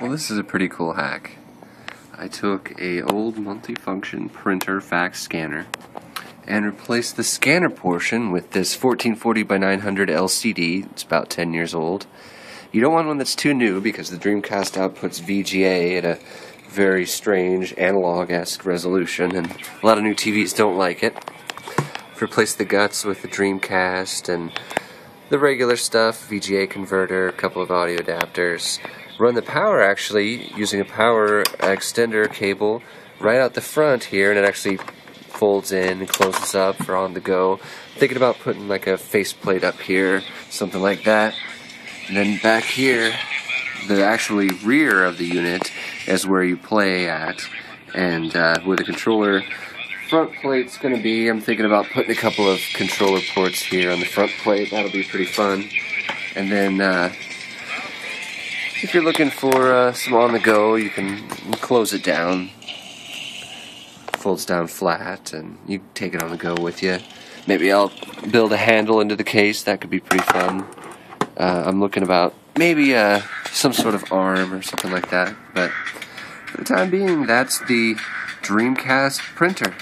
Well, this is a pretty cool hack. I took a old multifunction printer fax scanner and replaced the scanner portion with this 1440 by 900 LCD. It's about 10 years old. You don't want one that's too new because the Dreamcast outputs VGA at a very strange analog-esque resolution, and a lot of new TVs don't like it. I've replaced the guts with the Dreamcast and the regular stuff, VGA converter, a couple of audio adapters. Run the power actually using a power extender cable right out the front here, and it actually folds in and closes up for on the go. Thinking about putting like a faceplate up here, something like that. And then back here, the actually rear of the unit is where you play at, and uh, where the controller front plate's going to be. I'm thinking about putting a couple of controller ports here on the front plate. That'll be pretty fun. And then, uh, if you're looking for uh, some on the go, you can close it down. Folds down flat, and you take it on the go with you. Maybe I'll build a handle into the case. That could be pretty fun. Uh, I'm looking about maybe uh, some sort of arm or something like that. But for the time being, that's the Dreamcast printer.